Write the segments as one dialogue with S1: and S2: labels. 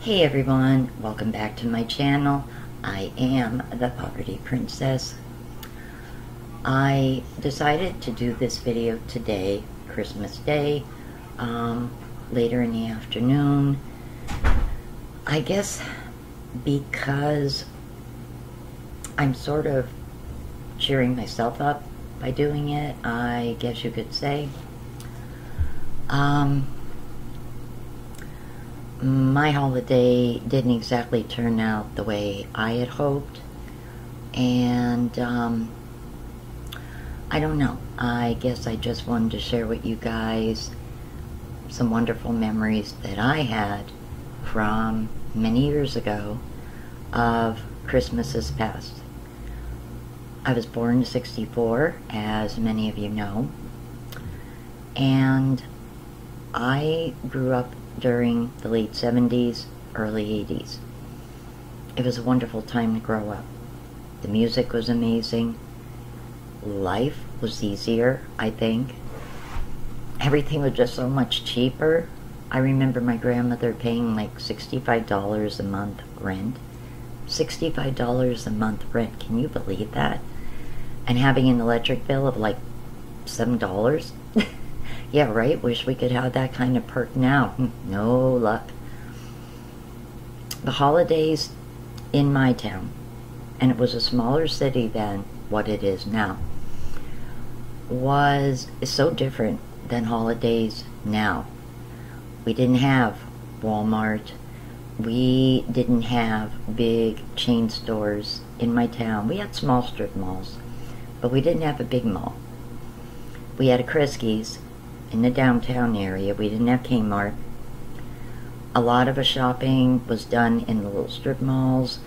S1: Hey everyone, welcome back to my channel. I am the Poverty Princess. I decided to do this video today, Christmas Day, um, later in the afternoon. I guess because I'm sort of cheering myself up by doing it, I guess you could say. Um, my holiday didn't exactly turn out the way I had hoped. And um, I don't know. I guess I just wanted to share with you guys some wonderful memories that I had from many years ago of Christmases past. I was born in 64, as many of you know, and I grew up during the late 70s, early 80s. It was a wonderful time to grow up. The music was amazing. Life was easier, I think. Everything was just so much cheaper. I remember my grandmother paying like $65 a month rent. $65 a month rent. Can you believe that? And having an electric bill of like $7. yeah, right? Wish we could have that kind of perk now. No luck. The holidays in my town, and it was a smaller city than what it is now, was so different than holidays now. We didn't have Walmart. We didn't have big chain stores in my town. We had small strip malls, but we didn't have a big mall. We had a Christie's in the downtown area. We didn't have Kmart. A lot of the shopping was done in the little strip malls.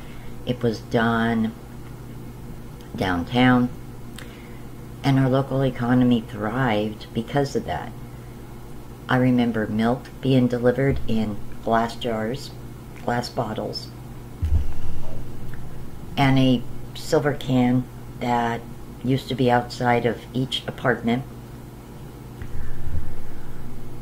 S1: It was done downtown. And our local economy thrived because of that. I remember milk being delivered in glass jars, glass bottles, and a silver can that used to be outside of each apartment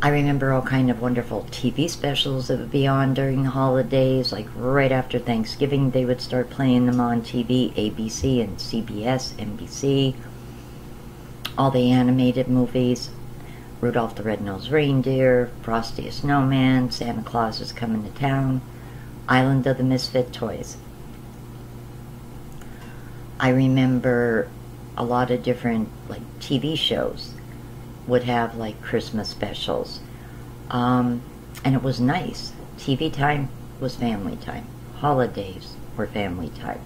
S1: I remember all kind of wonderful TV specials that would be on during the holidays, like right after Thanksgiving, they would start playing them on TV, ABC and CBS, NBC, all the animated movies, Rudolph the Red-Nosed Reindeer, Frosty the Snowman, Santa Claus is Coming to Town, Island of the Misfit Toys. I remember a lot of different like TV shows would have like Christmas specials. Um, and it was nice. TV time was family time. Holidays were family time.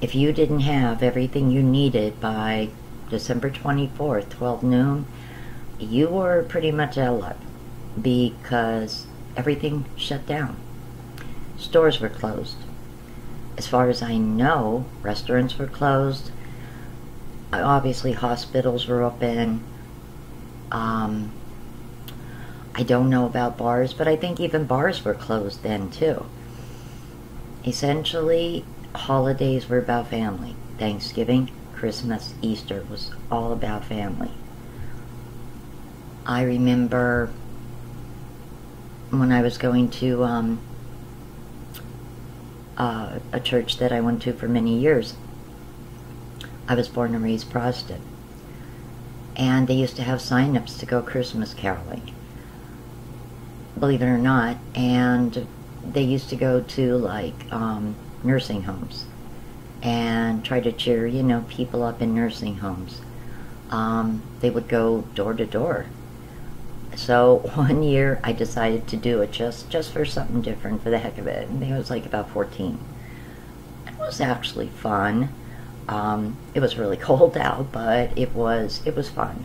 S1: If you didn't have everything you needed by December 24th, 12 noon, you were pretty much out of luck because everything shut down. Stores were closed. As far as I know, restaurants were closed, obviously hospitals were open. Um, I don't know about bars, but I think even bars were closed then too. Essentially, holidays were about family. Thanksgiving, Christmas, Easter was all about family. I remember when I was going to um, uh, a church that I went to for many years, I was born and raised Protestant. And they used to have sign-ups to go Christmas caroling. Believe it or not. And they used to go to like um, nursing homes and try to cheer, you know, people up in nursing homes. Um, they would go door to door. So one year I decided to do it just, just for something different, for the heck of it. And I was like about 14. It was actually fun. Um, it was really cold out, but it was it was fun,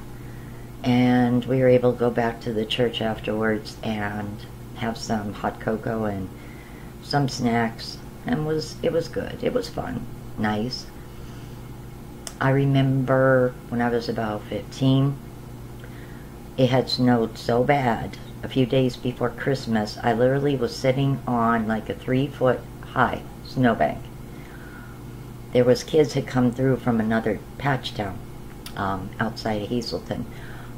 S1: and we were able to go back to the church afterwards and have some hot cocoa and some snacks, and was it was good. It was fun, nice. I remember when I was about 15, it had snowed so bad a few days before Christmas. I literally was sitting on like a three foot high snowbank there was kids had come through from another patch town um, outside of Hazleton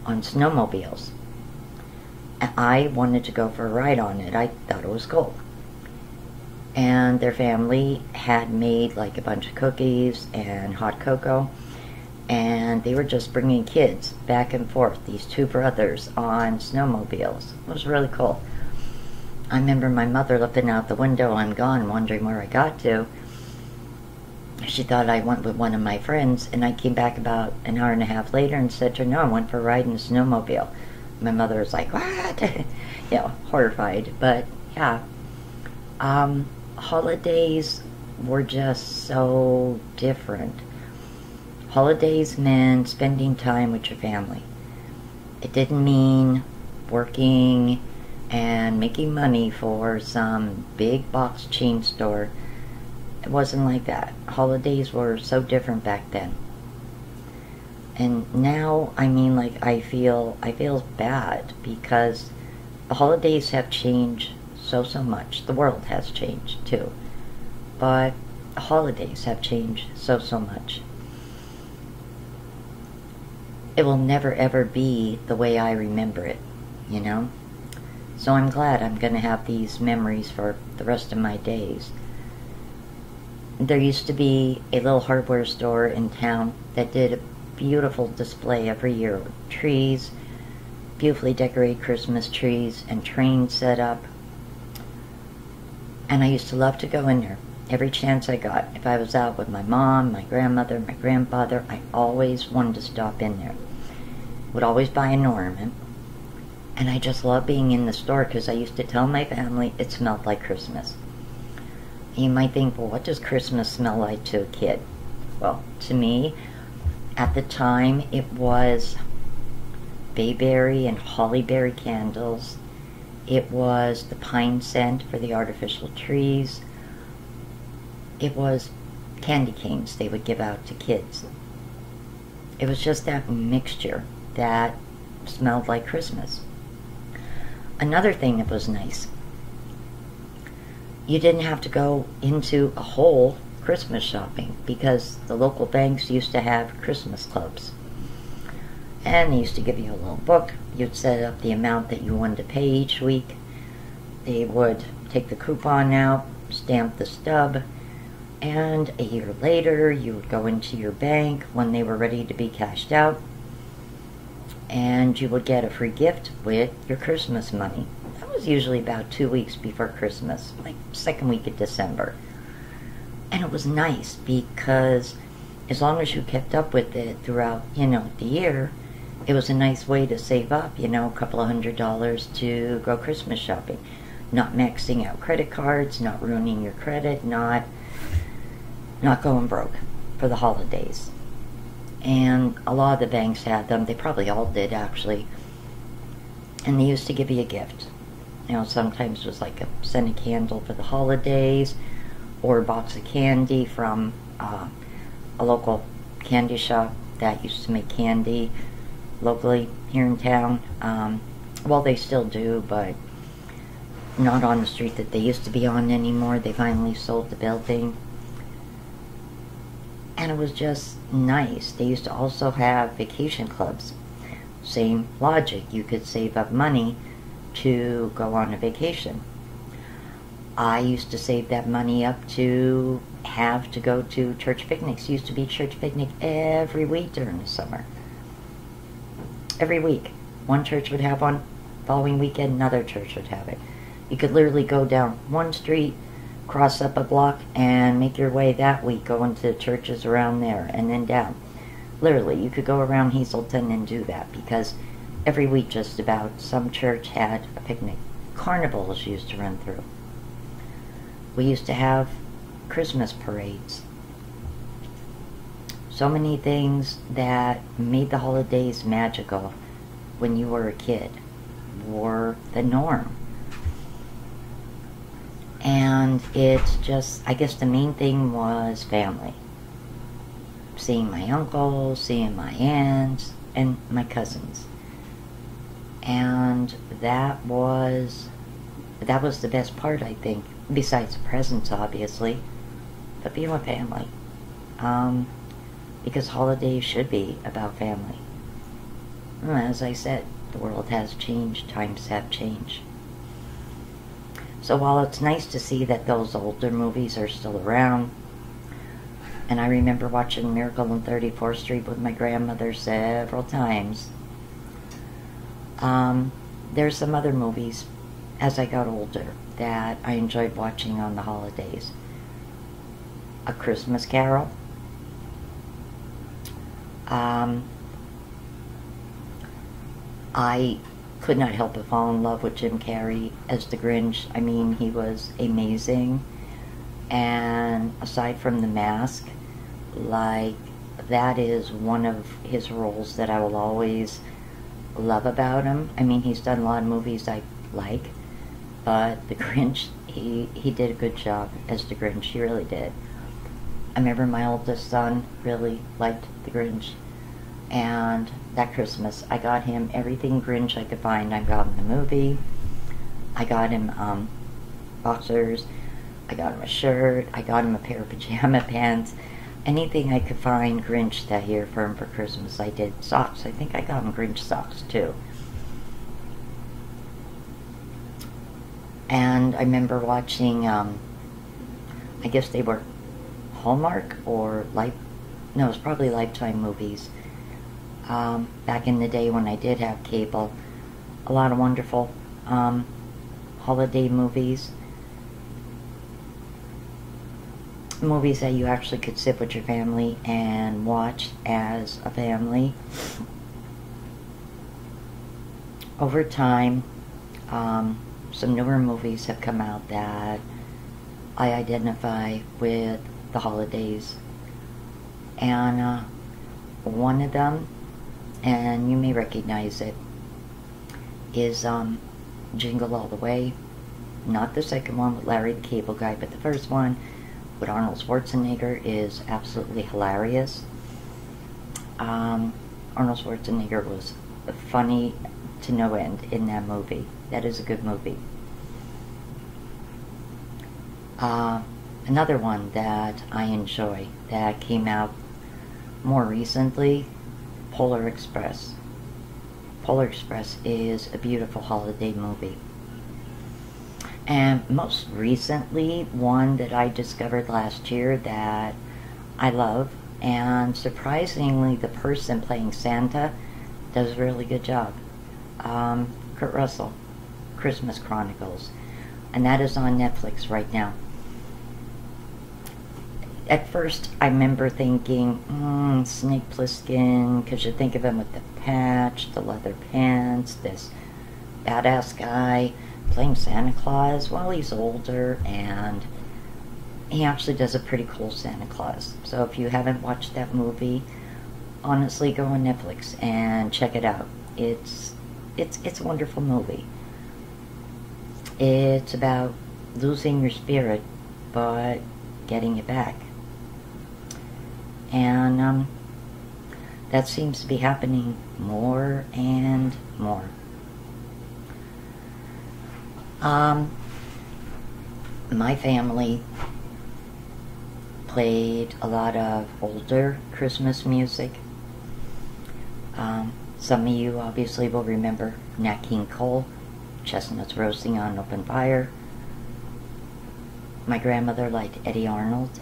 S1: on snowmobiles. I wanted to go for a ride on it. I thought it was cool. And their family had made like a bunch of cookies and hot cocoa. And they were just bringing kids back and forth, these two brothers on snowmobiles. It was really cool. I remember my mother looking out the window, I'm gone, wondering where I got to. She thought I went with one of my friends, and I came back about an hour and a half later and said to her, no, I went for a ride in a snowmobile. My mother was like, what? you know, horrified. But, yeah. Um, holidays were just so different. Holidays meant spending time with your family. It didn't mean working and making money for some big box chain store. It wasn't like that. Holidays were so different back then. And now, I mean, like, I feel, I feel bad because the holidays have changed so, so much. The world has changed too. But holidays have changed so, so much. It will never ever be the way I remember it, you know? So I'm glad I'm going to have these memories for the rest of my days. There used to be a little hardware store in town that did a beautiful display every year with trees, beautifully decorated Christmas trees, and trains set up. And I used to love to go in there every chance I got. If I was out with my mom, my grandmother, my grandfather, I always wanted to stop in there. Would always buy an ornament and I just love being in the store because I used to tell my family it smelled like Christmas. You might think, well, what does Christmas smell like to a kid? Well, to me, at the time, it was bayberry and hollyberry candles. It was the pine scent for the artificial trees. It was candy canes they would give out to kids. It was just that mixture that smelled like Christmas. Another thing that was nice, you didn't have to go into a whole Christmas shopping because the local banks used to have Christmas clubs. And they used to give you a little book. You'd set up the amount that you wanted to pay each week. They would take the coupon out, stamp the stub, and a year later you would go into your bank when they were ready to be cashed out and you would get a free gift with your Christmas money. Usually about two weeks before Christmas, like second week of December. And it was nice because as long as you kept up with it throughout, you know, the year, it was a nice way to save up, you know, a couple of hundred dollars to go Christmas shopping. Not maxing out credit cards, not ruining your credit, not not going broke for the holidays and a lot of the banks had them. They probably all did actually. And they used to give you a gift. You know, sometimes it was like a scented candle for the holidays, or a box of candy from uh, a local candy shop that used to make candy locally here in town. Um, well, they still do, but not on the street that they used to be on anymore. They finally sold the building and it was just nice. They used to also have vacation clubs. Same logic. You could save up money to go on a vacation. I used to save that money up to have to go to church picnics. Used to be church picnic every week during the summer. Every week. One church would have one, following weekend another church would have it. You could literally go down one street, cross up a block and make your way that week going to churches around there and then down. Literally, you could go around Hazleton and do that because every week just about some church had a picnic. Carnivals used to run through. We used to have Christmas parades. So many things that made the holidays magical when you were a kid were the norm and it's just I guess the main thing was family seeing my uncles seeing my aunts and my cousins and that was that was the best part I think besides the presents obviously but being with family um, because holidays should be about family as I said the world has changed, times have changed. So while it's nice to see that those older movies are still around, and I remember watching Miracle on 34th Street with my grandmother several times, um, there's some other movies as I got older that I enjoyed watching on the holidays. A Christmas Carol. Um, I could not help but fall in love with Jim Carrey as the Grinch. I mean, he was amazing. And aside from the mask, like, that is one of his roles that I will always love about him. I mean, he's done a lot of movies I like, but The Grinch, he, he did a good job as The Grinch. He really did. I remember my oldest son really liked The Grinch. And that Christmas, I got him everything Grinch I could find. I got him the movie. I got him um, boxers. I got him a shirt. I got him a pair of pajama pants. Anything I could find Grinch that year for him for Christmas, I did. Socks. I think I got him Grinch socks too. And I remember watching, um, I guess they were Hallmark or Life, no, it was probably Lifetime movies. Um, back in the day when I did have cable, a lot of wonderful um, holiday movies. Movies that you actually could sit with your family and watch as a family. Over time, um, some newer movies have come out that I identify with the holidays. And uh, one of them, and you may recognize it, is um, Jingle All the Way. Not the second one with Larry the Cable Guy, but the first one with Arnold Schwarzenegger is absolutely hilarious. Um, Arnold Schwarzenegger was funny to no end in that movie. That is a good movie. Uh, another one that I enjoy that came out more recently, Polar Express. Polar Express is a beautiful holiday movie. And most recently, one that I discovered last year that I love, and surprisingly, the person playing Santa does a really good job. Um, Kurt Russell, Christmas Chronicles, and that is on Netflix right now. At first, I remember thinking, mm, Snake Plissken, because you think of him with the patch, the leather pants, this badass guy playing Santa Claus. while he's older, and he actually does a pretty cool Santa Claus. So if you haven't watched that movie, honestly, go on Netflix and check it out. It's it's it's a wonderful movie. It's about losing your spirit, but getting it back. And um, that seems to be happening more and more. Um, my family played a lot of older Christmas music. Um, some of you obviously will remember Nat King Cole, Chestnuts Roasting on an Open Fire. My grandmother liked Eddy Arnold.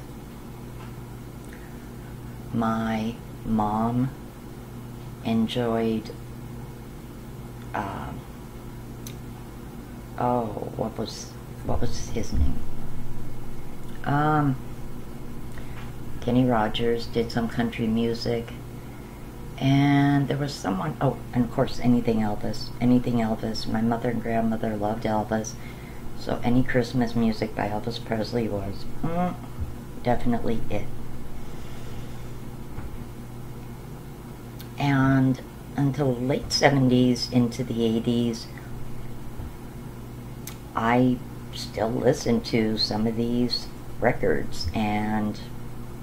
S1: My mom enjoyed, um, oh, what was, what was his name? Um, Kenny Rogers did some country music. And there was someone, oh, and of course, anything Elvis. Anything Elvis. My mother and grandmother loved Elvis. So any Christmas music by Elvis Presley was mm, definitely it. And until late 70s into the 80s, I still listen to some of these records and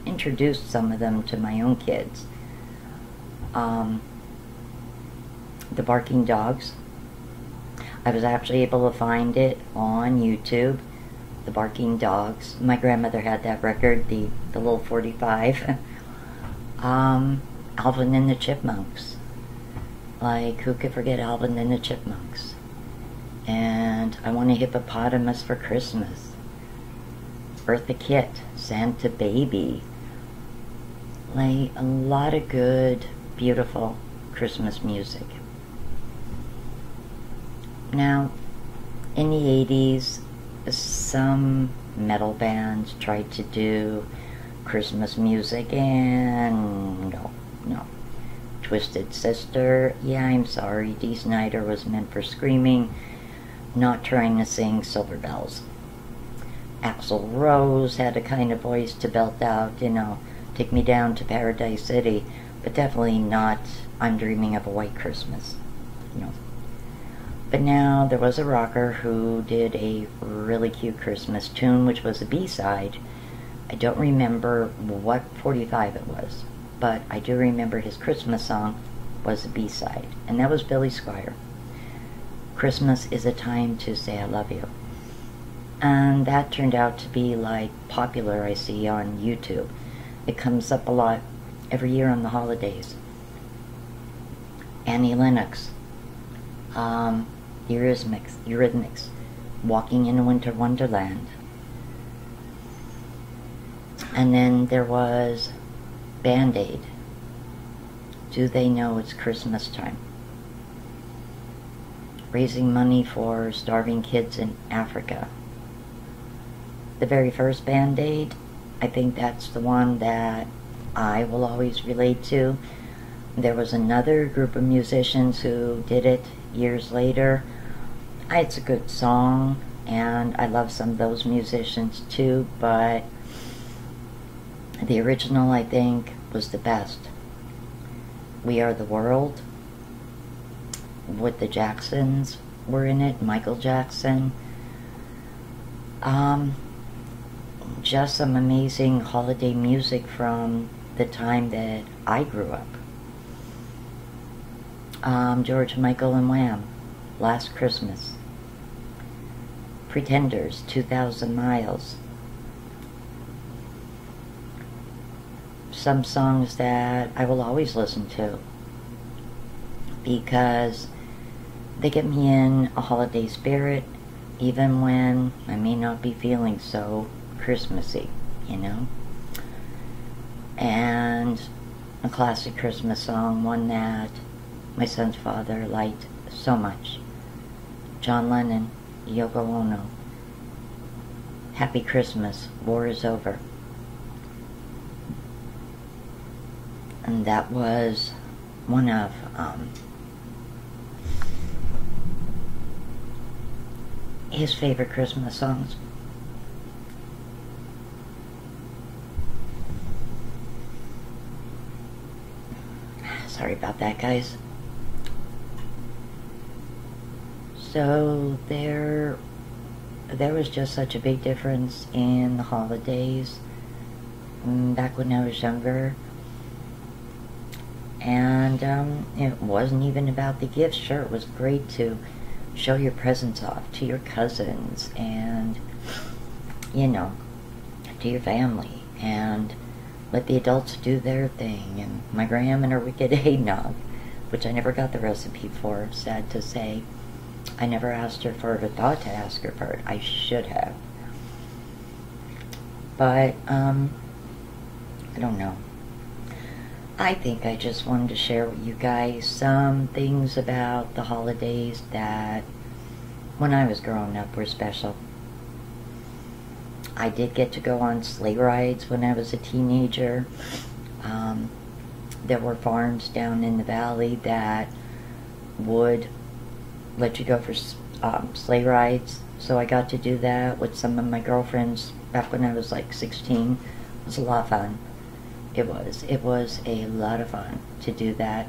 S1: introduced some of them to my own kids um, the barking dogs. I was actually able to find it on YouTube. The Barking Dogs. My grandmother had that record, the, the little 45. um, Alvin and the Chipmunks. Like, who could forget Alvin and the Chipmunks? And I Want a Hippopotamus for Christmas. Eartha Kitt, Santa Baby. Like, a lot of good, beautiful Christmas music. Now, in the 80s, some metal bands tried to do Christmas music, and no, no. Twisted Sister, yeah, I'm sorry, Dee Snider was meant for screaming, not trying to sing Silver Bells. Axl Rose had a kind of voice to belt out, you know, take me down to Paradise City, but definitely not I'm Dreaming of a White Christmas. You know. But now there was a rocker who did a really cute Christmas tune, which was a B-side. I don't remember what 45 it was, but I do remember his Christmas song was a B-side, and that was Billy Squier. Christmas is a time to say I love you. And that turned out to be like popular I see on YouTube. It comes up a lot every year on the holidays. Annie Lennox. Um, Eurythmics, Eurythmics, Walking in a Winter Wonderland. And then there was Band Aid. Do they know it's Christmas time? Raising money for starving kids in Africa. The very first Band Aid, I think that's the one that I will always relate to. There was another group of musicians who did it years later. It's a good song, and I love some of those musicians too, but the original, I think, was the best. We Are the World, with the Jacksons were in it, Michael Jackson. Um, just some amazing holiday music from the time that I grew up. Um, George Michael and Wham, Last Christmas. Pretenders, 2,000 Miles. Some songs that I will always listen to because they get me in a holiday spirit even when I may not be feeling so Christmassy, you know? And a classic Christmas song, one that my son's father liked so much. John Lennon, Yoko Ono. Happy Christmas, war is over. And that was one of um, his favorite Christmas songs. Sorry about that, guys. So there, there was just such a big difference in the holidays mm, back when I was younger. And um, it wasn't even about the gifts. Sure, it was great to show your presents off to your cousins and, you know, to your family. And let the adults do their thing. And my grandma and her wicked eggnog, which I never got the recipe for, sad to say. I never asked her for it or thought to ask her for it. I should have. But, um, I don't know. I think I just wanted to share with you guys some things about the holidays that, when I was growing up, were special. I did get to go on sleigh rides when I was a teenager. Um, there were farms down in the valley that would let you go for um, sleigh rides. So I got to do that with some of my girlfriends back when I was like 16. It was a lot of fun. It was. It was a lot of fun to do that.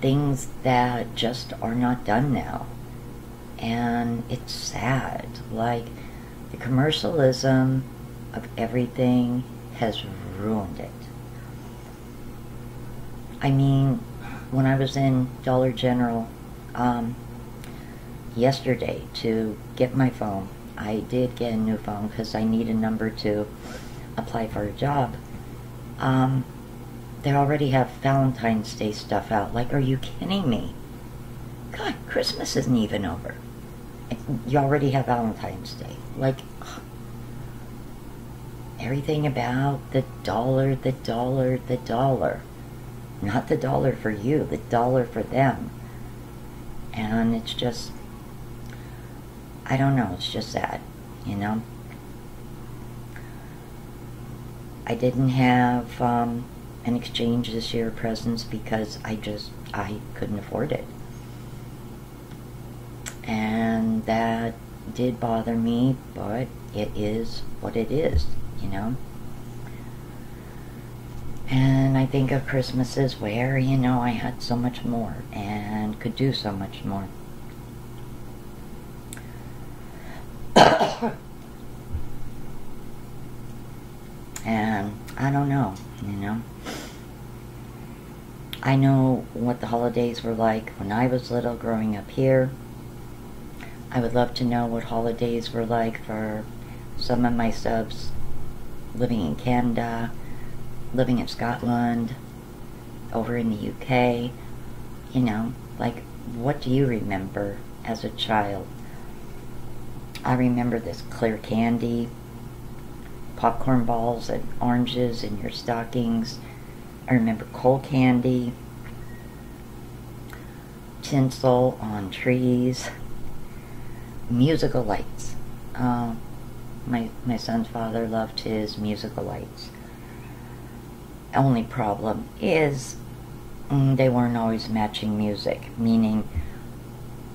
S1: Things that just are not done now. And it's sad. Like, the commercialism of everything has ruined it. I mean, when I was in Dollar General um, yesterday to get my phone, I did get a new phone because I need a number to apply for a job. Um, they already have Valentine's Day stuff out. Like, are you kidding me? God, Christmas isn't even over. You already have Valentine's Day. Like, everything about the dollar, the dollar, the dollar. Not the dollar for you, the dollar for them. And it's just, I don't know, it's just sad, you know? I didn't have um, an exchange this year of presents because I just, I couldn't afford it. And that did bother me, but it is what it is, you know? And I think of Christmases where, you know, I had so much more and could do so much more. and I don't know, you know. I know what the holidays were like when I was little growing up here. I would love to know what holidays were like for some of my subs living in Canada, living in Scotland, over in the UK. You know, like, what do you remember as a child? I remember this clear candy, popcorn balls and oranges in your stockings. I remember coal candy, tinsel on trees, musical lights. Uh, my, my son's father loved his musical lights. Only problem is mm, they weren't always matching music, meaning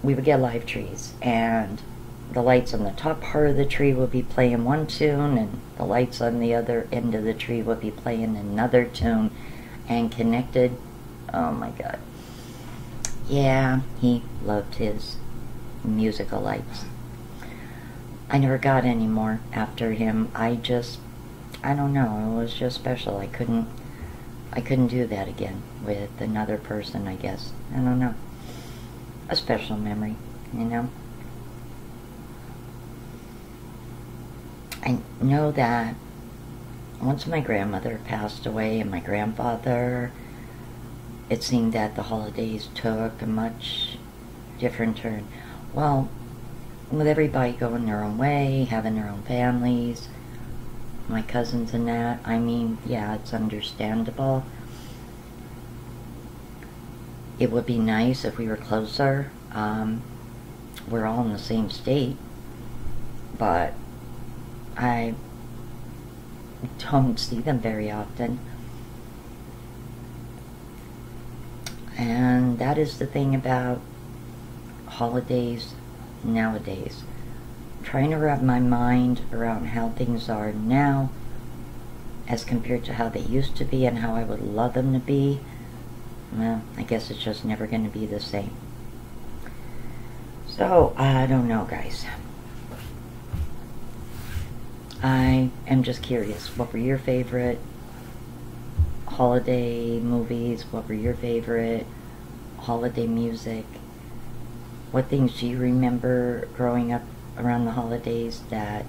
S1: we would get live trees and the lights on the top part of the tree would be playing one tune and the lights on the other end of the tree would be playing another tune and connected. Oh my god. Yeah, he loved his musical lights. I never got any more after him. I just, I don't know, it was just special. I couldn't, I couldn't do that again with another person, I guess. I don't know. A special memory, you know? I know that once my grandmother passed away and my grandfather, it seemed that the holidays took a much different turn. Well, with everybody going their own way, having their own families, my cousins and that, I mean, yeah, it's understandable. It would be nice if we were closer. Um, we're all in the same state, but I don't see them very often. And that is the thing about holidays nowadays. I'm trying to wrap my mind around how things are now as compared to how they used to be and how I would love them to be. Well, I guess it's just never going to be the same. So, I don't know, guys. I am just curious. What were your favorite holiday movies? What were your favorite holiday music? What things do you remember growing up around the holidays that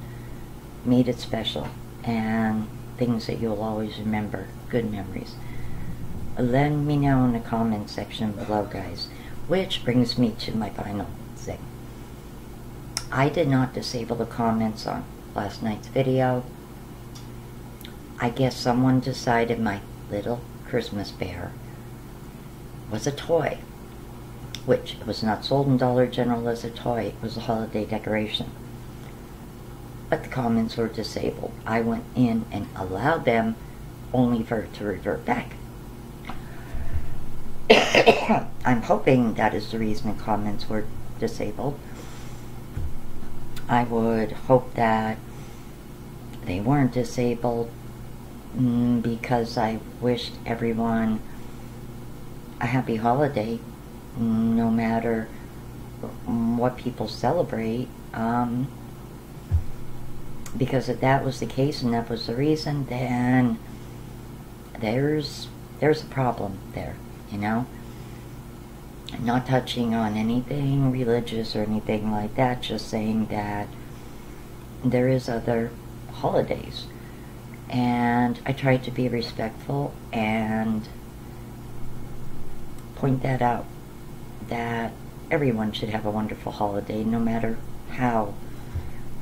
S1: made it special? And things that you'll always remember, good memories. Let me know in the comment section below, guys. Which brings me to my final thing. I did not disable the comments on last night's video. I guess someone decided my little Christmas bear was a toy, which was not sold in Dollar General as a toy, it was a holiday decoration. But the comments were disabled. I went in and allowed them only for it to revert back. I'm hoping that is the reason the comments were disabled. I would hope that they weren't disabled mm, because I wished everyone a happy holiday no matter what people celebrate. Um, because if that was the case and that was the reason, then there's there's a problem there, you know not touching on anything religious or anything like that, just saying that there is other holidays. And I tried to be respectful and point that out that everyone should have a wonderful holiday no matter how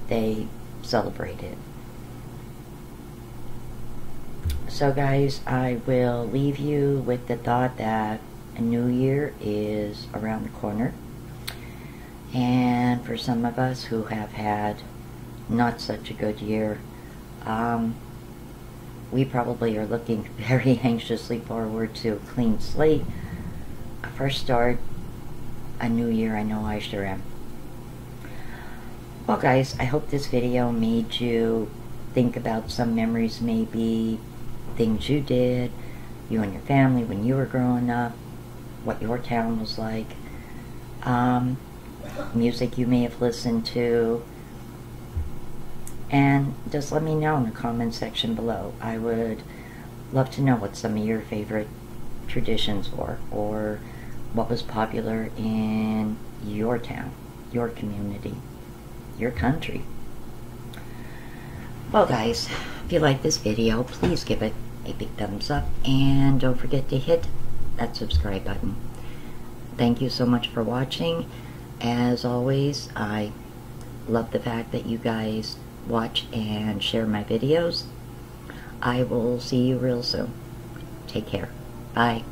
S1: they celebrate it. So, guys, I will leave you with the thought that a new year is around the corner. And for some of us who have had not such a good year, um, we probably are looking very anxiously forward to a clean slate, a fresh start, a new year. I know I sure am. Well, guys, I hope this video made you think about some memories, maybe things you did, you and your family when you were growing up, what your town was like, um, music you may have listened to, and just let me know in the comment section below. I would love to know what some of your favorite traditions were, or what was popular in your town, your community, your country. Well guys, if you like this video, please give it a big thumbs up and don't forget to hit that subscribe button. Thank you so much for watching. As always, I love the fact that you guys watch and share my videos. I will see you real soon. Take care. Bye.